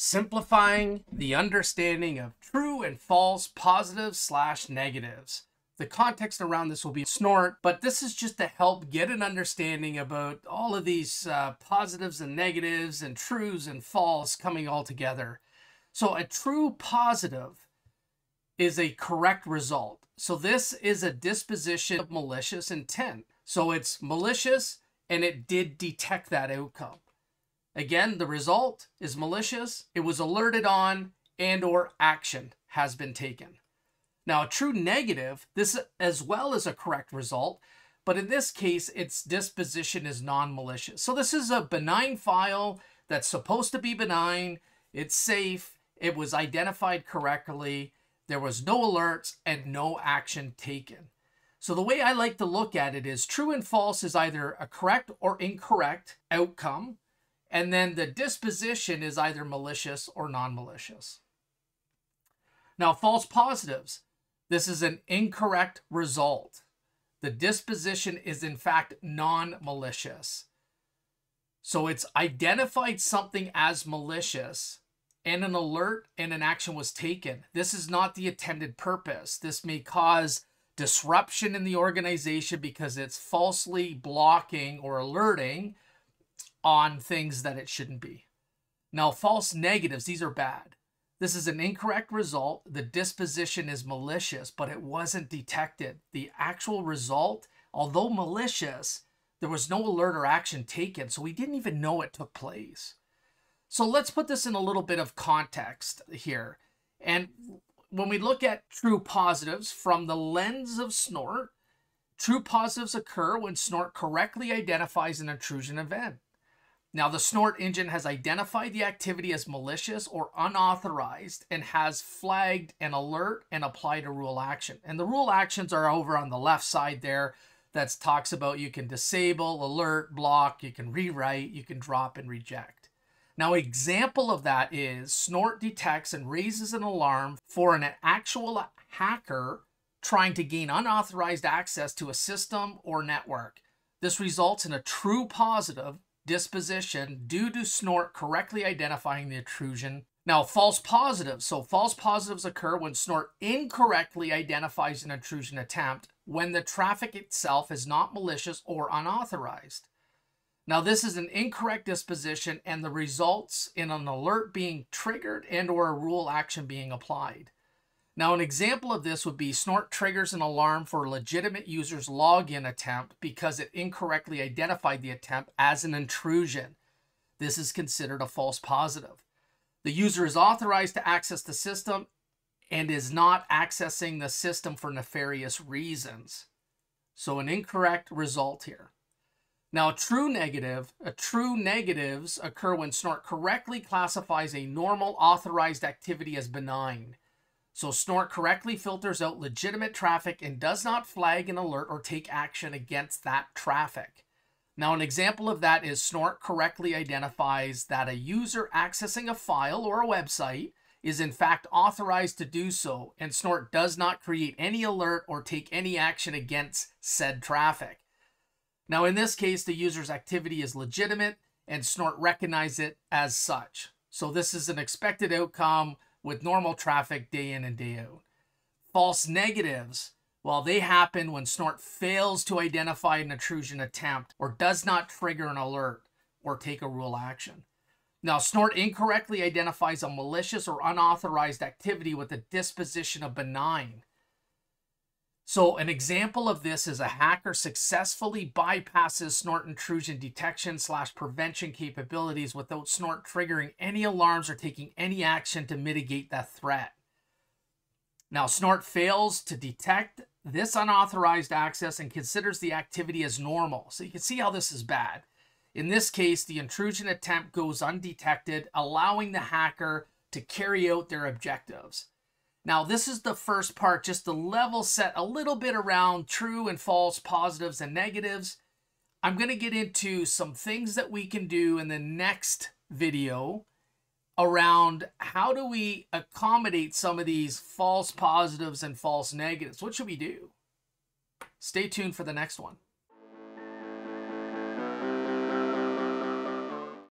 simplifying the understanding of true and false positives slash negatives. The context around this will be snort, but this is just to help get an understanding about all of these uh, positives and negatives and trues and false coming all together. So a true positive is a correct result. So this is a disposition of malicious intent. So it's malicious and it did detect that outcome. Again, the result is malicious. It was alerted on and or action has been taken. Now, a true negative, this as well as a correct result, but in this case, its disposition is non-malicious. So this is a benign file that's supposed to be benign. It's safe. It was identified correctly. There was no alerts and no action taken. So the way I like to look at it is true and false is either a correct or incorrect outcome. And then the disposition is either malicious or non-malicious. Now, false positives. This is an incorrect result. The disposition is in fact non-malicious. So it's identified something as malicious and an alert and an action was taken. This is not the intended purpose. This may cause disruption in the organization because it's falsely blocking or alerting on things that it shouldn't be. Now, false negatives, these are bad. This is an incorrect result. The disposition is malicious, but it wasn't detected. The actual result, although malicious, there was no alert or action taken, so we didn't even know it took place. So let's put this in a little bit of context here. And when we look at true positives from the lens of snort, true positives occur when snort correctly identifies an intrusion event. Now, the snort engine has identified the activity as malicious or unauthorized and has flagged an alert and applied a rule action. And the rule actions are over on the left side there that talks about you can disable, alert, block, you can rewrite, you can drop and reject. Now, example of that is Snort detects and raises an alarm for an actual hacker trying to gain unauthorized access to a system or network. This results in a true positive disposition due to snort correctly identifying the intrusion. Now, false positives. So false positives occur when snort incorrectly identifies an intrusion attempt when the traffic itself is not malicious or unauthorized. Now, this is an incorrect disposition and the results in an alert being triggered and or a rule action being applied. Now, an example of this would be Snort triggers an alarm for a legitimate user's login attempt because it incorrectly identified the attempt as an intrusion. This is considered a false positive. The user is authorized to access the system and is not accessing the system for nefarious reasons. So an incorrect result here. Now, a true negative, a true negatives occur when Snort correctly classifies a normal authorized activity as benign. So Snort correctly filters out legitimate traffic and does not flag an alert or take action against that traffic. Now, an example of that is Snort correctly identifies that a user accessing a file or a website is in fact authorized to do so, and Snort does not create any alert or take any action against said traffic. Now, in this case, the user's activity is legitimate and Snort recognizes it as such. So this is an expected outcome with normal traffic day in and day out. False negatives, well, they happen when Snort fails to identify an intrusion attempt or does not trigger an alert or take a rule action. Now, Snort incorrectly identifies a malicious or unauthorized activity with a disposition of benign. So an example of this is a hacker successfully bypasses snort intrusion detection slash prevention capabilities without snort triggering any alarms or taking any action to mitigate that threat. Now snort fails to detect this unauthorized access and considers the activity as normal. So you can see how this is bad. In this case, the intrusion attempt goes undetected, allowing the hacker to carry out their objectives. Now, this is the first part, just to level set a little bit around true and false positives and negatives. I'm going to get into some things that we can do in the next video around how do we accommodate some of these false positives and false negatives. What should we do? Stay tuned for the next one.